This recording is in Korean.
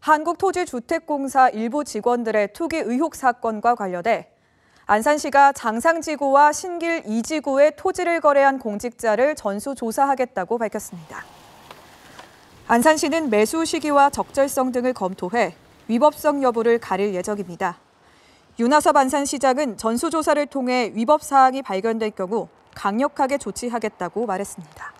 한국토지주택공사 일부 직원들의 투기 의혹 사건과 관련해 안산시가 장상지구와 신길 2지구의 토지를 거래한 공직자를 전수조사하겠다고 밝혔습니다. 안산시는 매수 시기와 적절성 등을 검토해 위법성 여부를 가릴 예정입니다. 윤하섭 안산시장은 전수조사를 통해 위법 사항이 발견될 경우 강력하게 조치하겠다고 말했습니다.